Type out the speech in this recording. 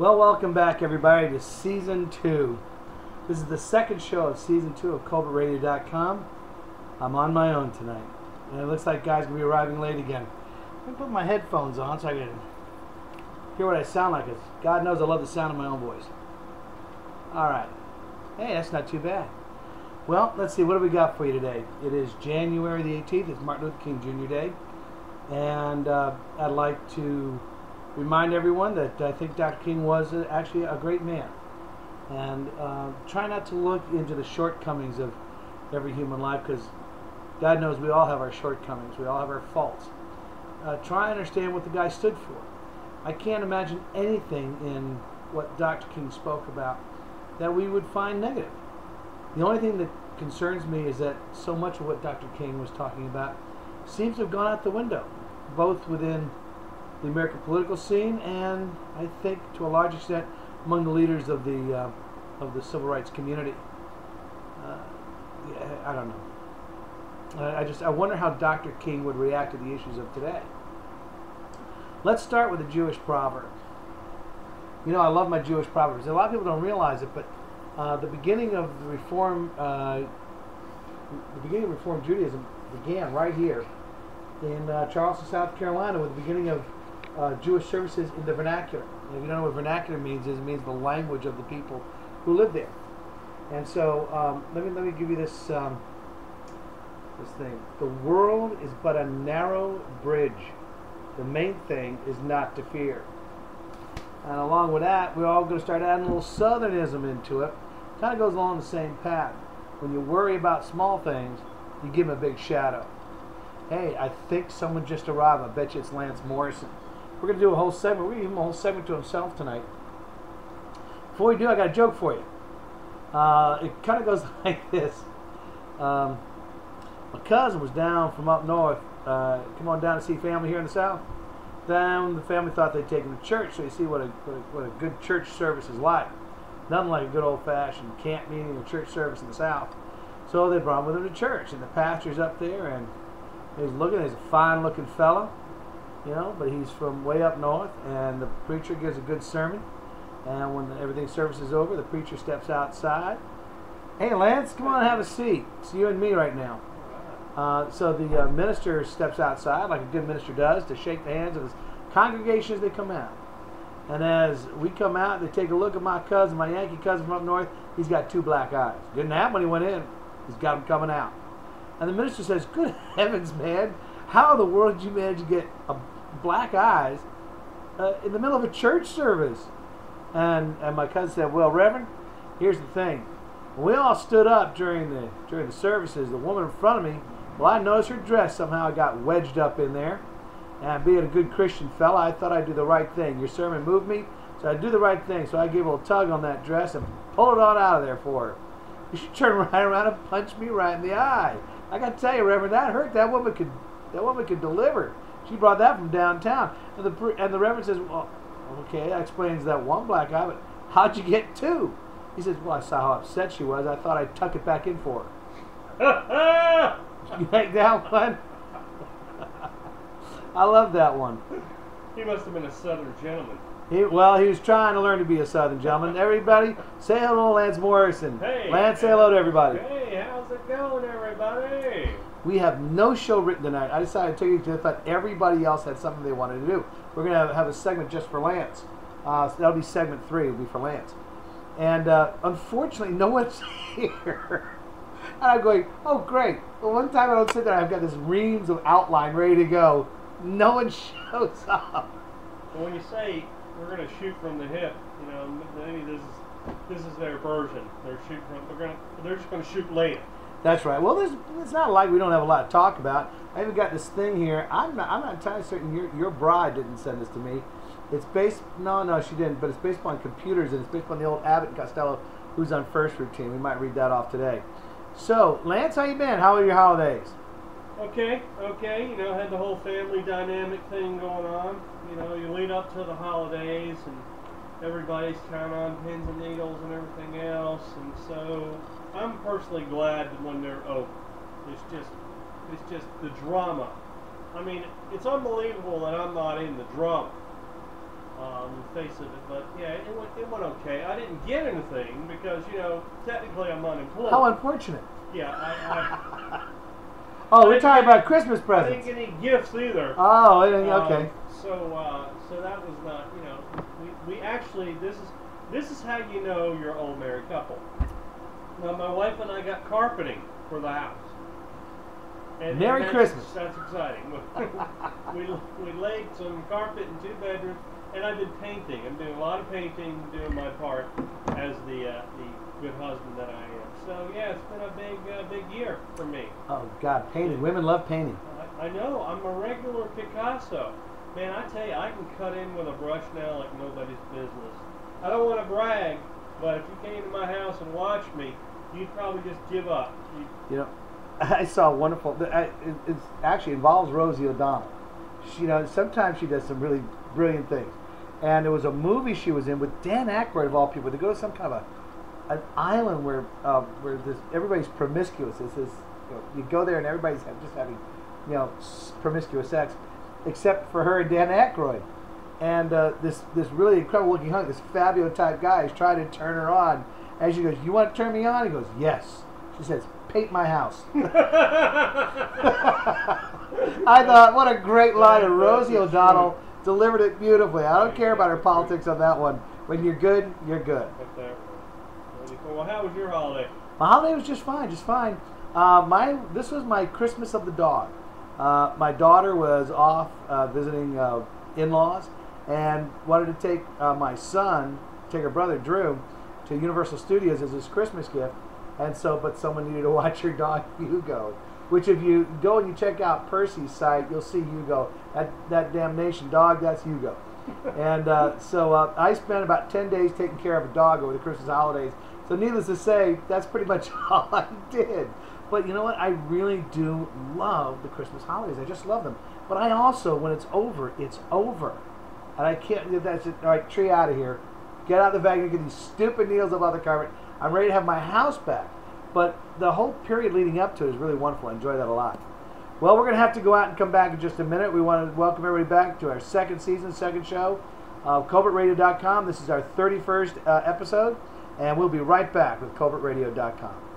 Well, welcome back, everybody, to season two. This is the second show of season two of ColbertRadio.com. I'm on my own tonight, and it looks like guys gonna be arriving late again. Let me put my headphones on so I can hear what I sound like. 'cause God knows I love the sound of my own voice. All right. Hey, that's not too bad. Well, let's see. What do we got for you today? It is January the 18th. It's Martin Luther King Jr. Day, and uh, I'd like to remind everyone that I think Dr. King was actually a great man. And uh, try not to look into the shortcomings of every human life because God knows we all have our shortcomings, we all have our faults. Uh, try and understand what the guy stood for. I can't imagine anything in what Dr. King spoke about that we would find negative. The only thing that concerns me is that so much of what Dr. King was talking about seems to have gone out the window, both within the American political scene, and I think to a large extent among the leaders of the uh, of the civil rights community. Uh, yeah, I don't know. I, just I wonder how Dr. King would react to the issues of today. Let's start with a Jewish proverb. You know, I love my Jewish proverbs. A lot of people don't realize it, but uh, the beginning of the Reform, uh, the beginning of Reform Judaism began right here in uh, Charleston, South Carolina, with the beginning of uh, Jewish services in the vernacular. And if you don't know what vernacular means, it means the language of the people who live there. And so, um, let me let me give you this um, this thing. The world is but a narrow bridge. The main thing is not to fear. And along with that, we're all going to start adding a little southernism into it. Kind of goes along the same path. When you worry about small things, you give them a big shadow. Hey, I think someone just arrived. I bet you it's Lance Morrison. We're going to do a whole segment. We're going to give him a whole segment to himself tonight. Before we do, I got a joke for you. Uh, it kind of goes like this. Um, my cousin was down from up north. Uh, come on down to see family here in the south. Then the family thought they'd take him to church, so you see what a, what a, what a good church service is like. Nothing like a good old-fashioned camp meeting or church service in the south. So they brought him with them to church, and the pastor's up there, and he's looking. He's a fine-looking fellow, you know, but he's from way up north, and the preacher gives a good sermon. And when everything service is over, the preacher steps outside. Hey, Lance, come on have a seat. It's you and me right now. Uh, so the uh, minister steps outside, like a good minister does, to shake the hands of his congregation as they come out. And as we come out, they take a look at my cousin, my Yankee cousin from up north. He's got two black eyes. Didn't have when he went in. He's got them coming out. And the minister says, "Good heavens, man! How in the world did you manage to get a black eyes uh, in the middle of a church service?" And and my cousin said, "Well, Reverend, here's the thing. When we all stood up during the during the services, the woman in front of me, well, I noticed her dress somehow got wedged up in there. And being a good Christian fella, I thought I'd do the right thing. Your sermon moved me, so I'd do the right thing. So I gave a little tug on that dress and pulled it on out of there for her. You should turn right around and punch me right in the eye. I got to tell you, Reverend, that hurt. That woman could that woman could deliver. She brought that from downtown. And the and the Reverend says, well, okay, that explains that one black eye, but how'd you get two? He says, well, I saw how upset she was. I thought I'd tuck it back in for her. you like that one? I love that one. He must have been a southern gentleman. He, well, he was trying to learn to be a southern gentleman. Everybody, say hello to Lance Morrison. Hey. Lance, say hello to everybody. Hey, how's it going, everybody? We have no show written tonight. I decided to take you because I thought everybody else had something they wanted to do. We're going to have, a segment just for Lance. Uh, so that'll be segment three. It'll be for Lance. And uh, unfortunately, no one's here. And I'm going, oh, great. Well, one time I don't sit there, I've got this reams of outline ready to go. No one shows up. Well, when you say we're going to shoot from the hip, you know, this is this is their version. They're shooting from. They're to They're just going to shoot later. That's right. Well, it's not like we don't have a lot to talk about. I even got this thing here. I'm not, I'm not entirely certain your, your bride didn't send this to me. It's based, no, no, she didn't, but it's based upon computers and it's based upon the old Abbott and Costello who's on first routine. We might read that off today. So, Lance, how you been? How are your holidays? Okay, okay. You know, had the whole family dynamic thing going on. You know, you lead up to the holidays and everybody's counting on pins and needles and everything else, and so I'm personally glad when they're over. It's just, it's just the drama. I mean, it's unbelievable that I'm not in the drama. on the face of it. But yeah, it went, it went okay. I didn't get anything because you know technically I'm unemployed. How unfortunate. yeah, I, Oh, I we're talking get- about Christmas presents. I didn't get any gifts either. Oh, okay. Um, so uh, so that was not you know we, we actually this is this is how you know you're old married couple. Now my wife and I got carpeting for the house. And, Merry that's, Christmas. That's exciting. we we laid some carpet in two bedrooms, and I've been painting. I'm doing a lot of painting, doing my part as the uh, the good husband that I am. So yeah, it's been a big uh, big year for me. Oh God, painting. Women love painting. I, I know. I'm a regular Picasso. Man, I tell you, I can cut in with a brush now like nobody's business. I don't want to brag, but if you came to my house and watched me, you'd probably just give up. You'd, You know, I saw a wonderful. It it actually involves Rosie O'Donnell. She, you know, sometimes she does some really brilliant things. And there was a movie she was in with Dan Aykroyd of all people. They go to some kind of a an island where uh, where this, everybody's promiscuous. It's this, you, know, you go there and everybody's just having, you know, promiscuous sex, except for her and Dan Aykroyd. And uh, this this really incredible looking hunk, this Fabio type guy, is trying to turn her on. And she goes, "You want to turn me on?" He goes, "Yes." She says, "Paint my house." I thought, what a great line, and Rosie O'Donnell delivered it beautifully. I don't care about her politics on that one. When you're good, you're good. Like that. Really cool. Well, how was your holiday? My holiday was just fine, just fine. Uh, my this was my Christmas of the dog. Uh, my daughter was off uh, visiting uh, in-laws and wanted to take uh, my son, take her brother Drew, to Universal Studios as his Christmas gift. And so, but someone needed to watch your dog Hugo. Which, if you go and you check out Percy's site, you'll see Hugo. That that damnation dog, that's Hugo. and uh, so uh, I spent about 10 days taking care of a dog over the Christmas holidays. So, needless to say, that's pretty much all I did. But you know what? I really do love the Christmas holidays. I just love them. But I also, when it's over, it's over. And I can't, that's it. Right, tree out of here. Get out of the vacuum, get these stupid needles up on the carpet. I'm ready to have my house back. But the whole period leading up to it is really wonderful. I enjoy that a lot. Well, we're going to have to go out and come back in just a minute. We want to welcome everybody back to our second season, second show of ColbertRadio.com. This is our 31st uh, episode, and we'll be right back with ColbertRadio.com.